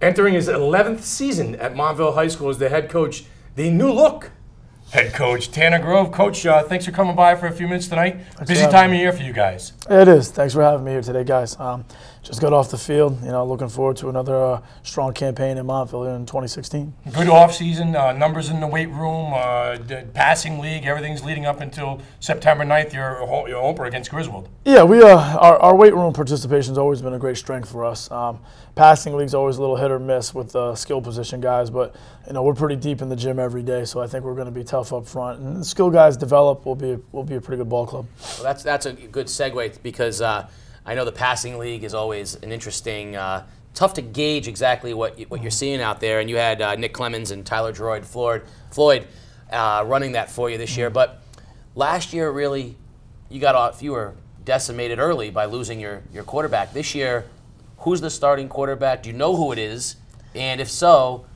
Entering his 11th season at Montville High School as the head coach, the new look head coach, Tanner Grove. Coach, uh, thanks for coming by for a few minutes tonight. Busy time of year for you guys. It is. Thanks for having me here today, guys. Um, just got off the field. You know, looking forward to another uh, strong campaign in Montville in 2016. Good off season. Uh, numbers in the weight room, uh, the passing league. Everything's leading up until September 9th. Your your opener against Griswold. Yeah, we uh, our, our weight room participation has always been a great strength for us. Um, passing league's always a little hit or miss with uh, skill position guys, but you know we're pretty deep in the gym every day, so I think we're going to be tough up front. And the skill guys develop, we'll be we'll be a pretty good ball club. Well, that's that's a good segue because uh, I know the passing league is always an interesting. Uh, tough to gauge exactly what you, what you're seeing out there, and you had uh, Nick Clemens and Tyler Droid Floyd, Floyd uh, running that for you this year. But last year, really, you got off. You were decimated early by losing your your quarterback. This year, who's the starting quarterback? Do you know who it is? And if so,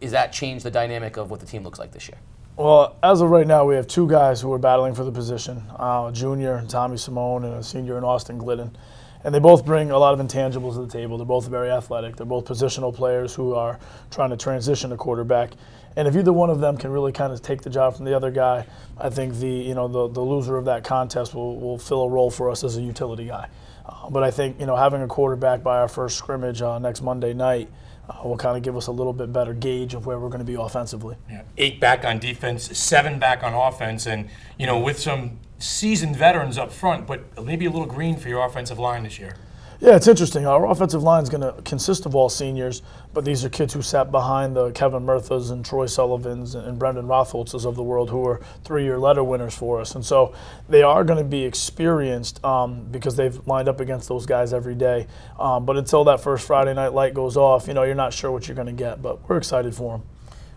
is that changed the dynamic of what the team looks like this year? Well, as of right now, we have two guys who are battling for the position uh, a junior, Tommy Simone, and a senior in Austin Glidden. And they both bring a lot of intangibles to the table. They're both very athletic. They're both positional players who are trying to transition to quarterback. And if either one of them can really kind of take the job from the other guy, I think the you know the, the loser of that contest will, will fill a role for us as a utility guy. Uh, but I think you know having a quarterback by our first scrimmage uh, next Monday night uh, will kind of give us a little bit better gauge of where we're going to be offensively. Yeah. Eight back on defense, seven back on offense, and you know with some seasoned veterans up front, but maybe a little green for your offensive line this year. Yeah, it's interesting. Our offensive line is going to consist of all seniors, but these are kids who sat behind the Kevin Murthas and Troy Sullivans and Brendan Rothholtzes of the world who are three-year letter winners for us. And so they are going to be experienced um, because they've lined up against those guys every day. Um, but until that first Friday night light goes off, you know, you're not sure what you're going to get, but we're excited for them.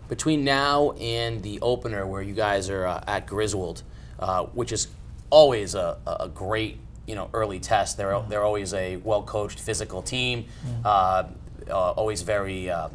Between now and the opener where you guys are uh, at Griswold, uh, which is always a, a great you know early test. They're mm-hmm. they're always a well coached physical team, mm-hmm. uh, uh, always very um,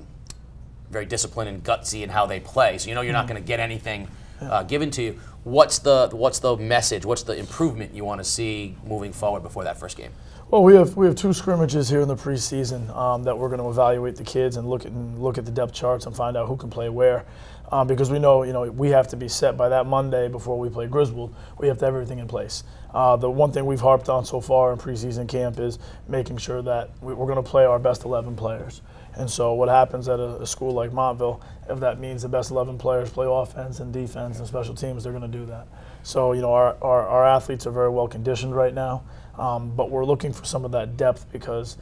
very disciplined and gutsy in how they play. So you know you're not mm-hmm. going to get anything uh, given to you. What's the what's the message? What's the improvement you want to see moving forward before that first game? Well, we have we have two scrimmages here in the preseason um, that we're going to evaluate the kids and look at and look at the depth charts and find out who can play where, um, because we know you know we have to be set by that Monday before we play Griswold. We have to have everything in place. Uh, the one thing we've harped on so far in preseason camp is making sure that we, we're going to play our best 11 players. And so, what happens at a, a, school like Montville, if that means the best 11 players play offense and defense and special teams, they're going to do that. So, you know, our, our, our athletes are very well conditioned right now. Um, but we're looking for some of that depth because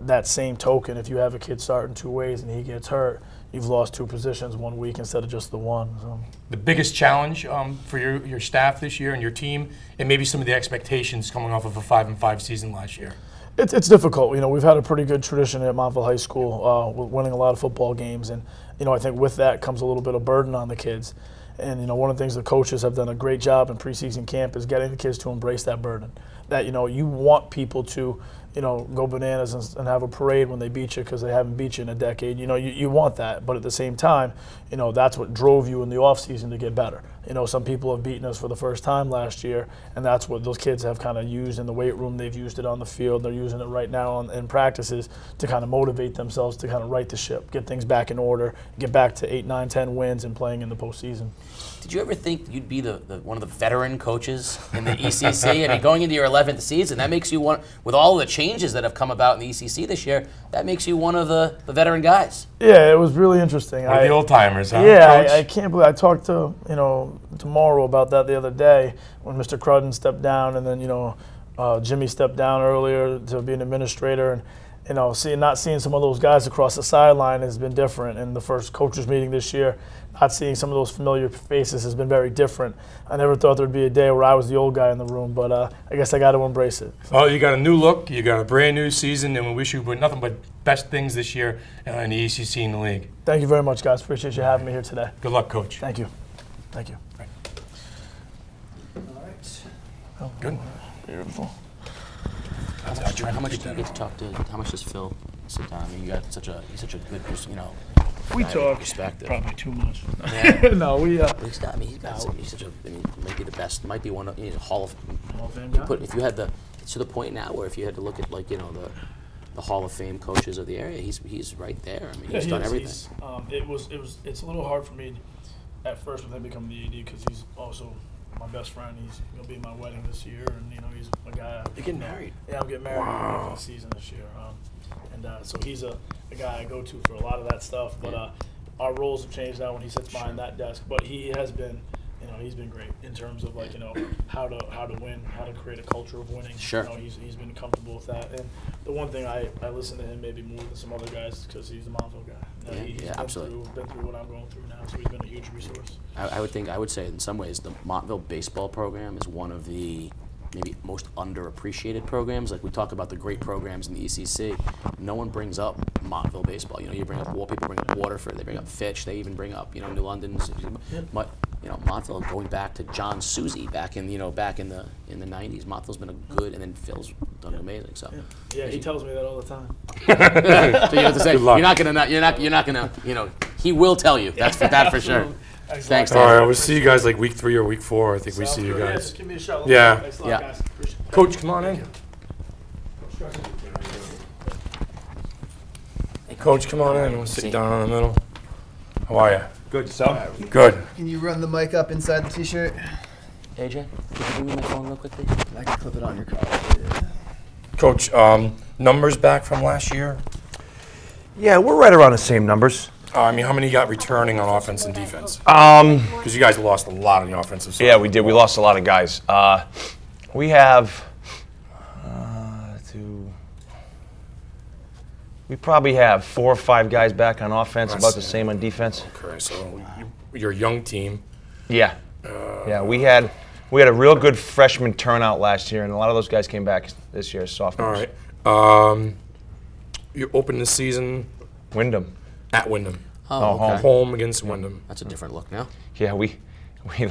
that same token, if you have a kid starting two ways and he gets hurt, you've lost two positions one week instead of just the one. So. The biggest challenge um, for your, your staff this year and your team, and maybe some of the expectations coming off of a five and five season last year. It's, it's difficult. You know, we've had a pretty good tradition at Montville High School, uh, winning a lot of football games, and you know, I think with that comes a little bit of burden on the kids. And you know, one of the things the coaches have done a great job in preseason camp is getting the kids to embrace that burden. That you know, you want people to you know, go bananas and, and, have a parade when they beat you because they haven't beat you in a decade. You know, you, you want that, but at the same time, you know, that's what drove you in the offseason to get better. You know, some people have beaten us for the first time last year, and that's what those kids have kind of used in the weight room. They've used it on the field. They're using it right now in, in practices to kind of motivate themselves to kind of right the ship, get things back in order, get back to eight, nine, ten wins and playing in the postseason. Did you ever think you'd be the, the one of the veteran coaches in the ECC? I mean, going into your 11th season, that makes you one, with all the changes that have come about in the ECC this year, that makes you one of the, the veteran guys. Yeah, it was really interesting. I, the old timers, huh? Yeah, I, I, can't believe I talked to, you know, tomorrow about that the other day when Mr. Crudden stepped down and then, you know, uh, Jimmy stepped down earlier to be an administrator. And you know, seeing not seeing some of those guys across the sideline has been different. In the first coaches meeting this year, not seeing some of those familiar faces has been very different. I never thought there'd be a day where I was the old guy in the room, but uh, I guess I got to embrace it. Well, you got a new look, you got a brand new season, and we wish you nothing but best things this year uh, in the ECC in the league. Thank you very much, guys. Appreciate you having me here today. Good luck, coach. Thank you. Thank you. All right. All right. Oh, Good. Beautiful. How much, how much do you get to talk to? How much does Phil sit down? I mean, you got such a he's such a good person. You know, we talk respect probably too much. Yeah. no, we. Uh, but he's not. I mean, he's got. Some, he's such a. I mean, maybe the best. Might be one of. He's a Hall of. Hall of Fame you put if you had the. It's to the point now where if you had to look at like you know the the Hall of Fame coaches of the area. He's he's right there. I mean, Yeah, he's he done is. everything. He's, um, it was it was it's a little hard for me at first with him becoming the AD because he's also my best friend. He's gonna be at my wedding this year, and you know he's a guy. I- You're getting married? Yeah, I'm getting married wow. the season this year, um, and uh, so he's a, a guy I go to for a lot of that stuff. But uh, our roles have changed now when he sits behind that desk. But he has been. You know, he's been great in terms of like you know how to how to win, how to create a culture of winning. Sure. You know, he's, he's been comfortable with that. And the one thing I, I listen to him maybe more than some other guys because he's a Montville guy. Know, Yeah, he's yeah, been absolutely. Through, been through what I'm going through now, so he's been a huge resource. I, I would think I would say in some ways the Montville baseball program is one of the maybe most underappreciated programs. Like we talk about the great programs in the ECC, no one brings up Montville baseball. You know, you bring up Wa- people bring up Waterford, they bring up Fitch, they even bring up you know New London's. But you know, Montville going back to John Susie back in you know back in the in the '90s, Montville's been a good, and then Phil's done amazing. So. Yeah, he tells me that all the time. So you have to say, luck. you're not gonna, not, you're not, you're not gonna, you know, he will tell you. That's for that for sure. Thanks, Thanks, a lot, All Dan. right, we'll see you guys like week three or week four. I think we see you good. Yeah, guys. give me a shout. Yeah. Thanks Yeah. guys. Coach, come on in. Coach, come on in. We'll sit you down in the middle. How are you? Good stuff. Good. Can you run the mic up inside the t-shirt? AJ, could you give me my phone real quickly? I can clip it on your collar. Coach, um, numbers back from last year? Yeah, we're right around the same numbers. Uh, I mean, how many you got returning on offense and defense? Um, Because you guys lost a lot on the offensive side. yeah, we did. We lost a lot of guys. Uh, we have uh, two. We probably have four or five guys back on offense, about the same on defense. Okay, so you, you're a young team. Yeah, yeah. We had we had a real good freshman turnout last year, and a lot of those guys came back this year as All sophomores. right. Um, you opened the season Windham. at Windham. Oh, home. okay. Home against Windham. That's a different look now. Yeah, we we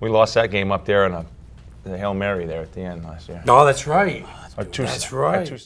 we lost that game up there in a the hail mary there at the end last year. No, that's right. Our two- That's right. two